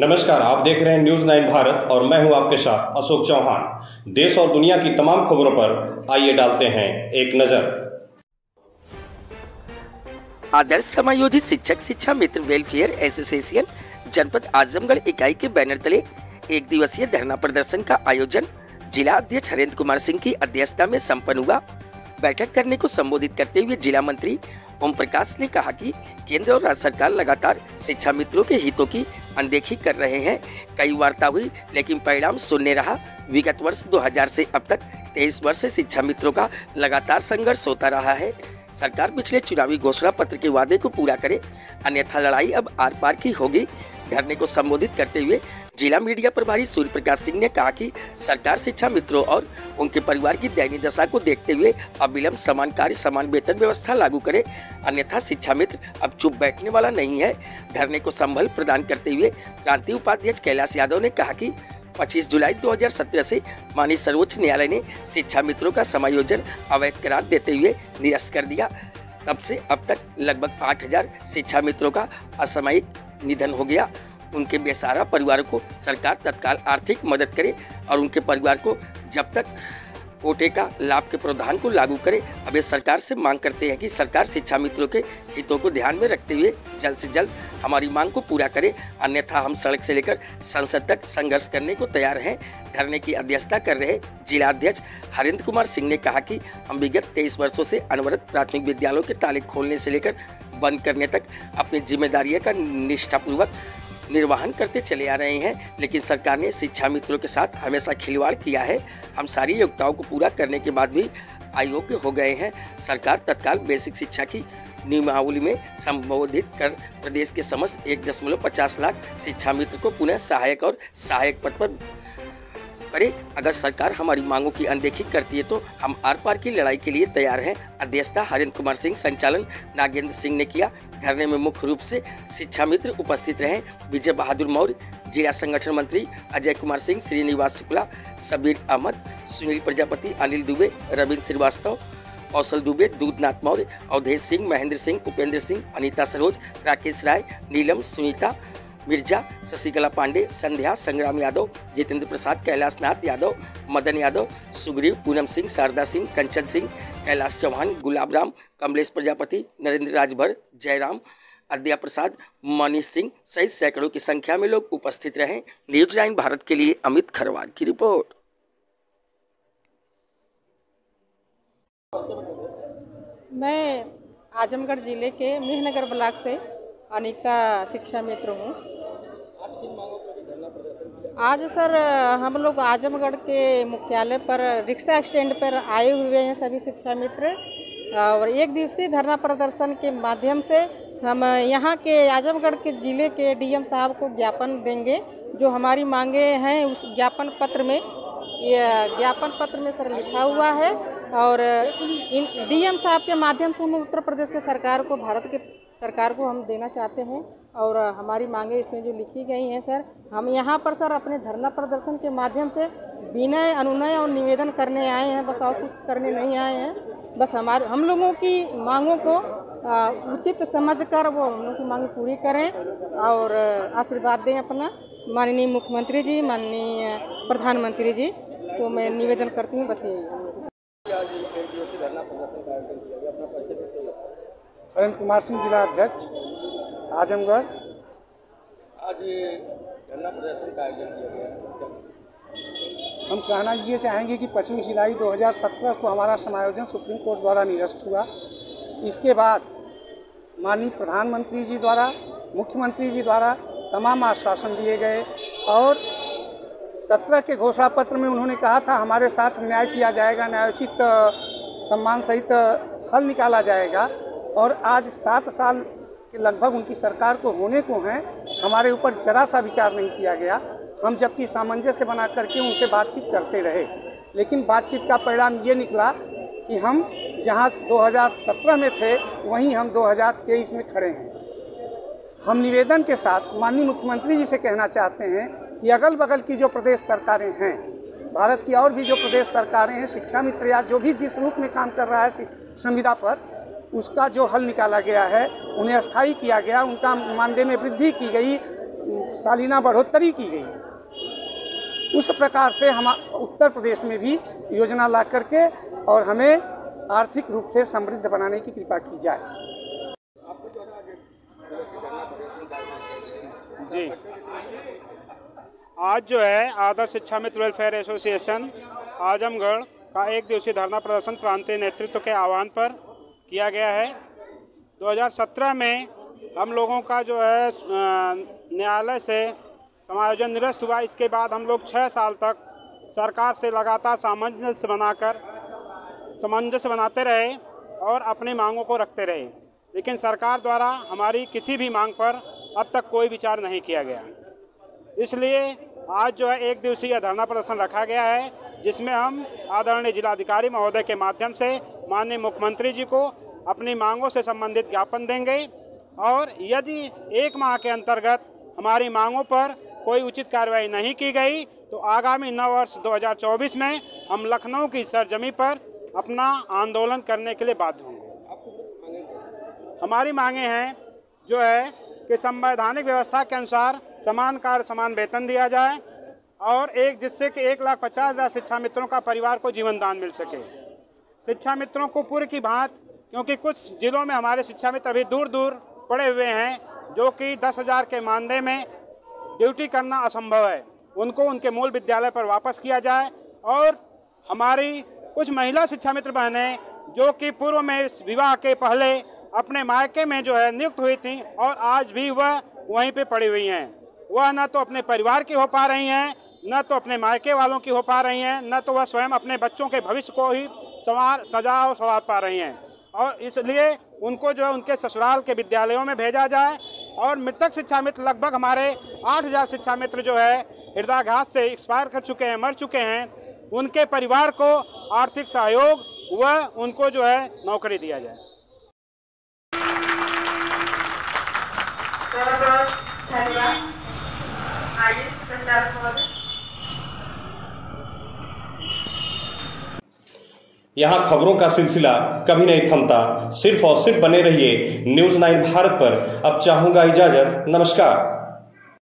नमस्कार, आप देख रहे हैं न्यूज़ नाइन भारत और मैं हूँ आपके साथ अशोक चौहान। देश और दुनिया की तमाम खबरों पर आइए डालते हैं एक नज़र। आदर्श समायोजित शिक्षक, शिक्षा मित्र वेलफेयर एसोसिएशन जनपद आजमगढ़ इकाई के बैनर तले एक दिवसीय धरना प्रदर्शन का आयोजन जिला अध्यक्ष हरेंद्र कुमार सिंह की अध्यक्षता में सम्पन्न हुआ। बैठक करने को संबोधित करते हुए जिला मंत्री ओम प्रकाश ने कहा कि केंद्र और राज्य सरकार लगातार शिक्षा मित्रों के हितों की अनदेखी कर रहे हैं। कई वार्ता हुई, लेकिन परिणाम शून्य रहा। विगत वर्ष 2000 से अब तक 23 वर्ष से शिक्षा मित्रों का लगातार संघर्ष होता रहा है। सरकार पिछले चुनावी घोषणा पत्र के वादे को पूरा करे, अन्यथा लड़ाई अब आर पार की होगी। धरने को संबोधित करते हुए जिला मीडिया प्रभारी सूर्य प्रकाश सिंह ने कहा कि सरकार शिक्षा मित्रों और उनके परिवार की दयनीय दशा को देखते हुए अविलंब समान कार्य, समान वेतन व्यवस्था लागू करे। अन्यथा शिक्षा मित्र अब चुप बैठने वाला नहीं है। धरने को संभल प्रदान करते हुए क्रांति उपाध्यक्ष कैलाश यादव ने कहा कि 25 जुलाई 2017 से माननीय सर्वोच्च न्यायालय ने शिक्षा मित्रों का समायोजन अवैध करार देते हुए निरस्त कर दिया। तब से अब तक लगभग 8000 शिक्षा मित्रों का असामयिक निधन हो गया। उनके बेसहारा परिवारों को सरकार तत्काल आर्थिक मदद करे और उनके परिवार को जब तक कोटे का लाभ के प्रावधान को लागू करे। अब ये सरकार से मांग करते हैं कि सरकार शिक्षा मित्रों के हितों को ध्यान में रखते हुए जल्द से जल्द हमारी मांग को पूरा करे। अन्यथा हम सड़क से लेकर संसद तक संघर्ष करने को तैयार हैं। धरने की अध्यक्षता कर रहे जिला अध्यक्ष हरिंद्र कुमार सिंह ने कहा कि हम विगत तेईस वर्षों से अनवरत प्राथमिक विद्यालयों के ताले खोलने से लेकर बंद करने तक अपनी जिम्मेदारियों का निष्ठापूर्वक निर्वहन करते चले आ रहे हैं, लेकिन सरकार ने शिक्षा मित्रों के साथ हमेशा खिलवाड़ किया है। हम सारी योग्यताओं को पूरा करने के बाद भी अयोग्य हो गए हैं। सरकार तत्काल बेसिक शिक्षा की नियमावली में संबोधित कर प्रदेश के समस्त एक दशमलव पचास लाख शिक्षा मित्र को पुनः सहायक और सहायक पद पर करे। अगर सरकार हमारी मांगों की अनदेखी करती है तो हम आर पार की लड़ाई के लिए तैयार हैं। अध्यक्षता हरिंद्र कुमार सिंह, संचालन नागेंद्र सिंह ने किया। धरने में मुख्य रूप से शिक्षा मित्र उपस्थित रहे विजय बहादुर मौर्य, जिला संगठन मंत्री अजय कुमार सिंह, श्रीनिवास शुक्ला, सबीर अहमद, सुनील प्रजापति, अनिल दुबे, रविंद्र श्रीवास्तव, कौशल दुबे, दूधनाथ मौर्य, अवधेश सिंह, महेंद्र सिंह, उपेंद्र सिंह, अनिता सरोज, राकेश राय, नीलम, सुनीता मिर्ज़ा शशिकला पांडे, संध्या, संग्राम यादव, जितेंद्र प्रसाद कैलाश नाथ यादव, मदन यादव, सुग्रीव, पूनम सिंह, शारदा सिंह, कंचन सिंह, कैलाश चौहान, गुलाब राम, कमलेश प्रजापति, नरेंद्र राजभर, जयराम अद्या प्रसाद, मनीष सिंह सहित सैकड़ों की संख्या में लोग उपस्थित रहे। न्यूज़ लाइन भारत के लिए अमित खरवाल की रिपोर्ट। मैं आजमगढ़ ज़िले के मेहनगर ब्लॉक से अनीता शिक्षा मित्र हूँ। आज सर, हम लोग आजमगढ़ के मुख्यालय पर रिक्शा स्टैंड पर आए हुए हैं सभी शिक्षा मित्र। और एक दिवसीय धरना प्रदर्शन के माध्यम से हम यहाँ के आजमगढ़ के ज़िले के डीएम साहब को ज्ञापन देंगे, जो हमारी मांगे हैं उस ज्ञापन पत्र में। ये ज्ञापन पत्र में सर लिखा हुआ है। और इन डीएम साहब के माध्यम से हम उत्तर प्रदेश के सरकार को, भारत के सरकार को हम देना चाहते हैं और हमारी मांगे इसमें जो लिखी गई हैं, सर, हम यहाँ पर, सर, अपने धरना प्रदर्शन के माध्यम से विनय, अनुनय और निवेदन करने आए हैं। बस और कुछ करने नहीं आए हैं। बस हमारे, हम लोगों की मांगों को उचित समझकर वो हम लोग की मांग पूरी करें और आशीर्वाद दें अपना। माननीय मुख्यमंत्री जी, माननीय प्रधानमंत्री जी तो मैं निवेदन करती हूँ। बस यही। हरेंद्र कुमार सिंह जिला अध्यक्ष आजमगढ़। आज ये धरना प्रदर्शन का आयोजन किया गया हम कहना ये चाहेंगे कि पच्चीस जुलाई 2017 को हमारा समायोजन सुप्रीम कोर्ट द्वारा निरस्त हुआ। इसके बाद माननीय प्रधानमंत्री जी द्वारा मुख्यमंत्री जी द्वारा तमाम आश्वासन दिए गए और सत्रह के घोषणा पत्र में उन्होंने कहा था हमारे साथ न्याय किया जाएगा न्यायोचित सम्मान सहित हल निकाला जाएगा। और आज सात साल के लगभग उनकी सरकार को होने को हैं, हमारे ऊपर जरा सा विचार नहीं किया गया। हम जबकि सामंजस्य बना करके उनसे बातचीत करते रहे। लेकिन बातचीत का परिणाम ये निकला कि हम जहाँ 2017 में थे, वहीं हम 2023 में खड़े हैं। हम निवेदन के साथ माननीय मुख्यमंत्री जी से कहना चाहते हैं कि अगल बगल की जो प्रदेश सरकारें हैं, भारत की और भी जो प्रदेश सरकारें हैं, शिक्षा मित्र या जो भी जिस रूप में काम कर रहा है संविदा पर उसका जो हल निकाला गया है, उन्हें स्थायी किया गया, उनका मानदेय में वृद्धि की गई सालिना बढ़ोतरी की गई। उस प्रकार से हम उत्तर प्रदेश में भी योजना ला करके और हमें आर्थिक रूप से समृद्ध बनाने की कृपा की जाए। जी। आज जो है, आदर्श शिक्षा मित्र वेलफेयर एसोसिएशन, आजमगढ़ का एक दिवसीय धरना प्रदर्शन प्रांतीय नेतृत्व के आह्वान पर किया गया है। 2017 में हम लोगों का जो है न्यायालय से समायोजन निरस्त हुआ। इसके बाद हम लोग छः साल तक सरकार से लगातार सामंजस्य बनाकर, सामंजस्य बनाते रहे और अपनी मांगों को रखते रहे। लेकिन सरकार द्वारा हमारी किसी भी मांग पर अब तक कोई विचार नहीं किया गया। इसलिए आज जो है, एक दिवसीय धरना प्रदर्शन रखा गया है, जिसमें हम आदरणीय जिलाधिकारी महोदय के माध्यम से माननीय मुख्यमंत्री जी को अपनी मांगों से संबंधित ज्ञापन देंगे और यदि एक माह के अंतर्गत हमारी मांगों पर कोई उचित कार्रवाई नहीं की गई तो आगामी नव वर्ष 2024 में हम लखनऊ की सरजमी पर अपना आंदोलन करने के लिए बाध्य होंगे। हमारी मांगे हैं, जो है कि संवैधानिक व्यवस्था के अनुसार समान कार्य, समान वेतन दिया जाए और एक, जिससे कि एक लाख पचास हज़ार शिक्षा मित्रों का परिवार को जीवन दान मिल सके। शिक्षा मित्रों को पूर्व की बात, क्योंकि कुछ जिलों में हमारे शिक्षा मित्र अभी दूर दूर पड़े हुए हैं, जो कि दस हज़ार के मानदेय में ड्यूटी करना असंभव है। उनको उनके मूल विद्यालय पर वापस किया जाए और हमारी कुछ महिला शिक्षा मित्र बहनें, जो कि पूर्व में विवाह के पहले अपने मायके में जो है नियुक्त हुई थी और आज भी वह वहीं पे पड़ी हुई हैं। वह न तो अपने परिवार की हो पा रही हैं, न तो अपने मायके वालों की हो पा रही हैं, न तो वह स्वयं अपने बच्चों के भविष्य को ही संवार सजा और संवार पा रही हैं। और इसलिए उनको जो है उनके ससुराल के विद्यालयों में भेजा जाए। और मृतक शिक्षा मित्र लगभग हमारे आठ हज़ार शिक्षा मित्र जो है हृदयाघात से एक्सपायर कर चुके हैं, मर चुके हैं। उनके परिवार को आर्थिक सहयोग व उनको जो है नौकरी दिया जाए। यहाँ खबरों का सिलसिला कभी नहीं थमता। सिर्फ़ और सिर्फ़ बने रहिए न्यूज़ नाइन भारत पर। अब चाहूँगा इजाज़त। नमस्कार।